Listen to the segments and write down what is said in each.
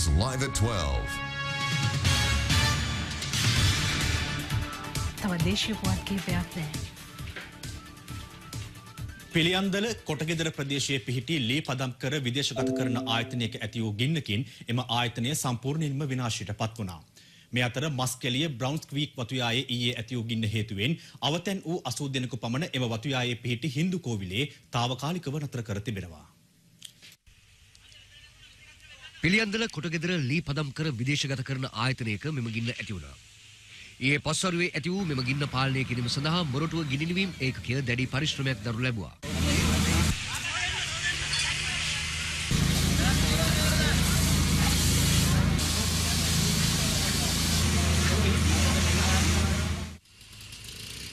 is live at 12. තව දේශීය පුවත් කීපයක් නෑ. පිළියන්දල කොටගෙදර ප්‍රදේශයේ පිහිටි ලී පදම් කර විදේශගත කරන ආයතනයක ඇති වූ ගින්නකින් එම ආයතනය සම්පූර්ණයෙන්ම විනාශයට පත් වුණා. මේ අතර මස්කෙලිය බ්‍රවන්ස් ක්වීක් වතුයායේ ඊයේ ඇති වූ ගින්න හේතුවෙන් අවතැන් වූ 80 දෙනෙකු පමණ එම වතුයායේ පිහිටි හින්දු කෝවිලේ తాවකාලිකව නතර කර තිබෙනවා. පිළියන්දල කොටගෙදර ලී පදම් කර විදේශගත කරන ආයතනයක මෙම ගින්න ඇති වුණා. ඒ පස්වරුවේ ඇති වූ මෙම ගින්න පාලනය කිරීම සඳහා මොරටුව ගිනිනිවීම් ඒකකය දැඩි පරිශ්‍රමයක් දරු ලැබුවා.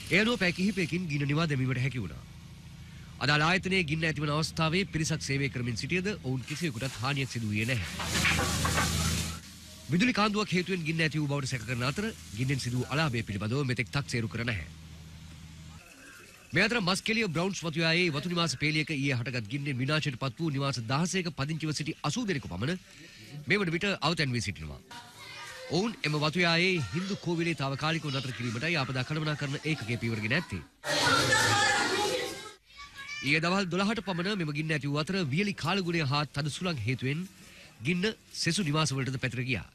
ඒ අනුව පැය කිහිපයකින් ගින්න නිවා දැමීමට හැකි වුණා. අදාළ ආයතනයේ ගින්න ඇතිවන අවස්ථාවේ පිරිසක් සේවය කරමින් සිටියද ඔවුන් කිසිවෙකුටත් හානියක් සිදු වූයේ නැහැ. විදුලි කාන්දුවක් හේතුවෙන් ගින්න ඇති වූ බවට සැක කරන අතර ගින්නෙන් සිදු වූ අලාභය පිළිබඳව මෙතෙක් තක්සේරු කර නැහැ. මේ අතර මස්කෙලිය බ්‍රවුන්ස් වතුයායේ වතු නිවාස පේලියක ඊයේ හටගත් ගින්නෙන් විනාශයට පත් වූ නිවාස 16ක පදිංචිව සිටි 80 දෙනෙකු පමණ මේ වන විට අවතැන් වී සිටිනවා. ඔවුන් එම වතුයායේ හින්දු කෝවිලේ తాවකාලිකව නතර කිරීමටයි ආපදා කළමනාකරන ඒකකයේ පියවරගෙන ඇත්තේ. ඊයේ දවල් 12ට පමණ මෙම ගින්න ඇති වූ අතර වියලි කාලගුණය හා තද සුළං හේතුවෙන් ගින්න සෙසු නිවාසවලටද පැතිර ගියා.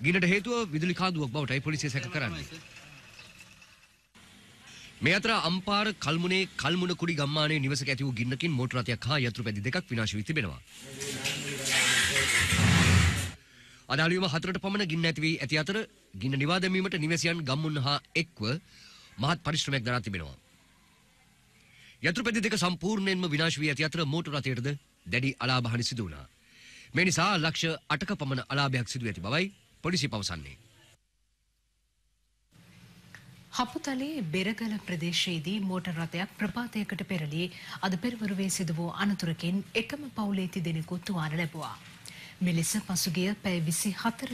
ගින්නට හේතුව විදුලි කාන්දුවක් බවටයි පොලිසිය සැක කරන්නේ. මේ අතර අම්පාර කල්මුණේ කල්මුණ කුඩි ගම්මානයේ නිවසක ඇති වූ ගින්නකින් මෝටර රථයක් හා යතුරුපැදි දෙකක් විනාශ වී තිබෙනවා. අදාළවීම හතරට පමණ ගින්න ඇති වී ඇති අතර ගින්න නිවා දැමීමට නිවැසියන් ගම්මුන් හා එක්ව මහත් පරිශ්‍රමයක් දරා තිබෙනවා. යතුරුපැදි දෙක සම්පූර්ණයෙන්ම විනාශ වී ඇති අතර මෝටර රථයටද දැඩි අලාභ සිදු වුණා. මේ නිසා ලක්ෂ 8ක පමණ අලාභයක් සිදු ඇති බවයි පොලිසිය පවසන්නේ. හපුතලේ බෙරගල ප්‍රදේශයේදී මෝටර් රථයක් ප්‍රපාතයකට පෙරළී අද පෙරවරුවේ සිදු වූ අනතුරකින් එකම පවුලේ තිදෙනෙකු තුවාල ලැබුවා. මෙලෙස පසුගිය පැය විසි හතර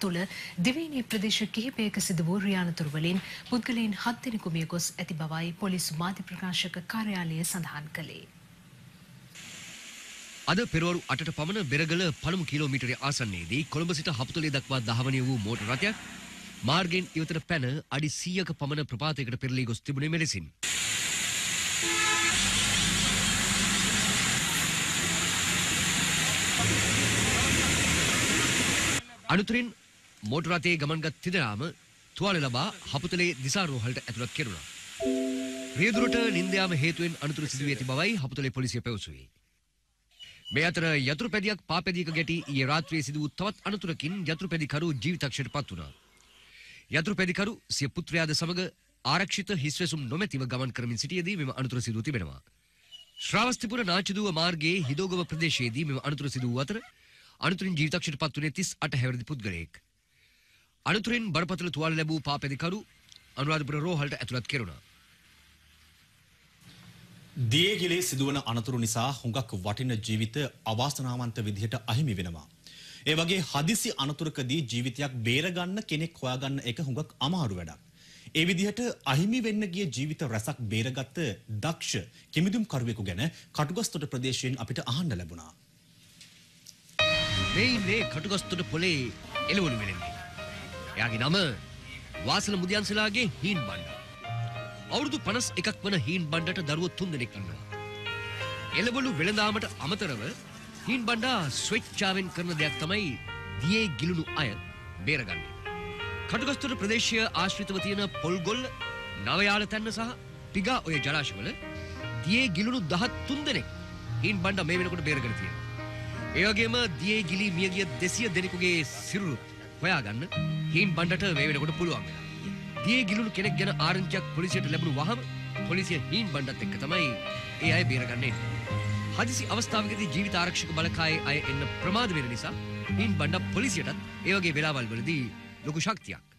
තුළ දිවයිනේ ප්‍රදේශ කිහිපයක සිදු වූ රියානතුරු වලින් පුද්ගලයන් හත් දෙනෙකු මිය ගොස් ඇති බවයි පොලිස් මාධ්‍ය ප්‍රකාශක කාර්යාලය සඳහන් කළේ. අද පෙරවරු අටට පමණ බෙරගල පළමු කිලෝමීටරය ආසන්නයේදී කොළඹ සිට හපුතලේ දක්වා දහවනය වූ මෝටර් රථයක් මාර්ගෙන් ඉවතට පැන අඩි 100ක පමණ ප්‍රපාතයකට පෙරළී ගොස් තිබුණේ මෙලෙසින්. අනුතරින් මෝටර් රථයේ ගමන්ගත් තිදෙනාම තුවාල ලබා හපුතලේ දිසාරෝහලට ඇතුළත් කෙරුණා. රියදුරට නින්දයාම හේතුවෙන් අනතුරු සිදුවී ඇති බවයි හපුතලේ පොලිසිය පැවසුවේ. මේ අතර යතුරු පැදියක් පාපැදියක ගැටි ඊයේ රාත්‍රියේ සිදු වූ තවත් අනතුරකින් යතුරු පැදිකරු ජීවිතක්ෂයට පත් වුණා. යතුරු පැදිකරු සිය පුත්‍රයාද සමග ආරක්ෂිත හිස්වැසුම් නොමැතිව ගමන් කරමින් සිටියේදී මෙම අනතුර සිදු තිබෙනවා. ශ්‍රාවස්තිපුර නාචිදුව මාර්ගයේ හිදෝගව ප්‍රදේශයේදී මෙම අනතුර සිදු වූ අතර අනතුරින් ජීවිතක්ෂයට පත් වුණේ 38 හැවිරිදි පුද්ගලයෙක්. අනතුරින් බරපතල තුවාල ලැබූ පාපැදිකරු අනුරාධපුර රෝහලට ඇතුළත් කෙරුණා. දියගිලේ සිදුවන අනතුරු නිසා හුඟක් වටින ජීවිත අවාසනාවන්ත විදිහට අහිමි වෙනවා. ඒ වගේ හදිසි අනතුරකදී ජීවිතයක් බේරගන්න කෙනෙක් හොයාගන්න එක හුඟක් අමාරු වැඩක්. ඒ විදිහට අහිමි වෙන්න ගිය ජීවිත රැසක් බේරගත්ත දක්ෂ කිමිදුම් කරුවෙකු ගැන කටුගස්තොට ප්‍රදේශයෙන් අපිට අහන්න ලැබුණා. මේ ඉන්නේ කටුගස්තොට පොලේ එළවලු වෙලෙන්නේ. එයාගේ නම වාසල මුදියන්සලාගේ හීන් බණ්ඩ. අවුරුදු 51ක් වන හීන් බණ්ඩට දරුවෝ තුන්දෙනෙක් ඉන්නවා. එළවලු වෙළඳාමට අමතරව හීන් බණ්ඩා ස්වෙච්චාවෙන් කරන දෙයක් තමයි දියේ ගිලුණු අය බේරගන්නේ. කටුගස්තොට ප්‍රදේශය ආශ්‍රිතව තියෙන පොල්ගොල්ල නවයාල තැන්න සහ පිගා ඔය ජලාශවල දියේ ගිලුණු 13 දෙනෙක් හීන් බණ්ඩා මේ වෙනකොට බේරගෙන තියෙනවා. ඒ වගේම දියේ ගිලී මියගිය 200 දෙනෙකුගේ සිරුරු හොයාගන්න හීන් බණ්ඩට මේ වෙනකොට පුළුවන් වෙනවා. දියේ ගිලුණු කෙනෙක් ගැන ආරංචියක් පොලිසියට ලැබුණු වහම පොලිසිය හීන් බණ්ඩත් එක්ක තමයි ඒ අය බේරගන්නේ. හදිසි අවස්ථාවකදී ජීවිත ආරක්ෂක බලකායේ අය එන්න ප්‍රමාද වෙන නිසා හීන් බණ්ඩ පොලිසියටත් ඒ වගේ වෙලාවල් වලදී ලොකු ශක්තියක්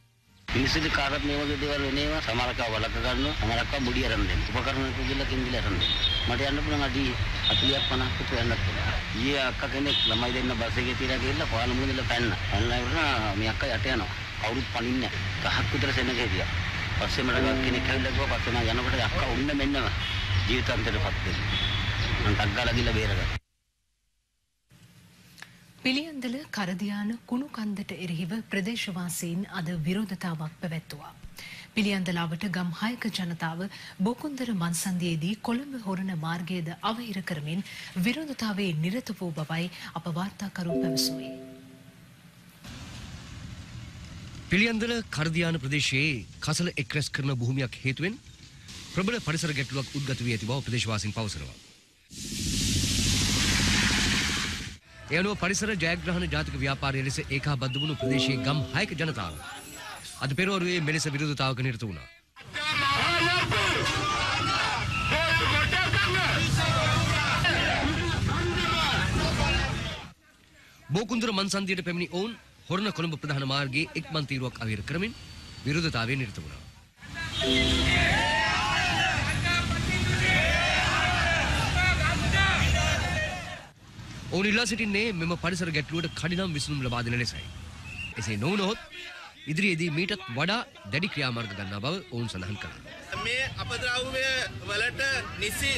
මිනිස්සුන්ට කාටත් මේ වගේ දේවල් වෙනේවා සමහරකව වලක ගන්නවා සමහරකව බුඩි අරන් දෙන්න උපකරණ කිව්ලා කින්දිල අරන් දෙන්න මට යන්න පුළුවන් අඩි 40ක් 50ක් විතර යන්නත් පුළුවන් ඊයේ අක්කා කෙනෙක් ළමයි දෙන්න බස් එකේ තියලා ගිහලා කොහාල මුහුදල පැන්න පැනලා. ඉවරන මේ අක්කා යට යනවා. කවුරුත් පනින්නේ නැහැ. ගහක් විතර සෙනග හිටියා. පස්සේ මට කෙනෙක් ඇවිල්ලා ගියා. පස්සේ මම යනකොට අක්කා ඔන්න මෙන්නම ජීවිතාන්තයටපත් වෙනවා. මම ටක් ගාලා ගිහලා බේරගත්තා. පිළියන්දල කරදියාන කුණු කන්දට එරෙහිව ප්‍රදේශවාසීන් අද විරෝධතාවක් පැවැත්තුවා. පිළියන්දලාවට ගම් හයක ජනතාව බොකුන්දර මන්සන්දියේදී කොළඹ හොරණ මාර්ගයද අවහිර කරමින් විරෝධතාවේ නිරත වූ බවයි අප වාර්තාකරු පැවසුවේ. පිළියන්දල කරදියාන ප්‍රදේශයේ කසල එක් රැස් කරන භූමියක් හේතුවෙන් ප්‍රබල පරිසර ගැටලුවක් උද්ගත වී ඇති බව ප්‍රදේශවාසීන් පවසනවා. ඒ අනුව පරිසර ජයග්‍රහණ ජාතික ව්‍යාපාරය ලෙස ඒකාබද්ධ වුණු ප්‍රදේශයේ ගම් හයක ජනතාව අද පෙරවරුවේ මෙලෙස විරෝධතාවක නිරත වුණා. බෝකුන්දුර මන්සන්දියට පැමිණි ඔවුන් හොරණ කොළඹ ප්‍රධාන මාර්ගයේ එක් මන්තීරුවක් අවහිර කරමින් විරෝධතාවයේ නිරත වුණා. ඔවුන් ඉල්ලා සිටින්නේ මෙම පරිසර ගැටලුවට කඩිනම් විසඳුම් ලබා දෙන ලෙසයි. එසේ නොවුනොත් ඉදිරියේදී මීටත් වඩා දැඩි ක්‍රියාමාර්ග ගන්නා බව ඔවුන් සඳහන් කළා. මේ අපද්‍රව්‍ය වලට නිසි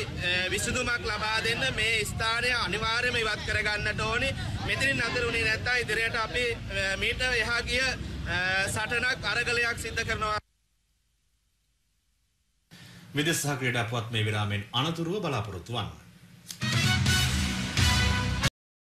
විසඳුමක් ලබා දෙන්න මේ ස්ථානය අනිවාර්යයෙන්ම ඉවත් කරගන්නට ඕනි. මෙතනින් අතර උනේ නැත්නම් ඉදිරියට අපි මීට එහා ගිය සටනක් අරගලයක් සිද්ධ කරනවා. විදේශ සහ ක්‍රීඩා පුවත් මේ විරාමෙන් අනතුරුව බලාපොරොත්තු වන්න.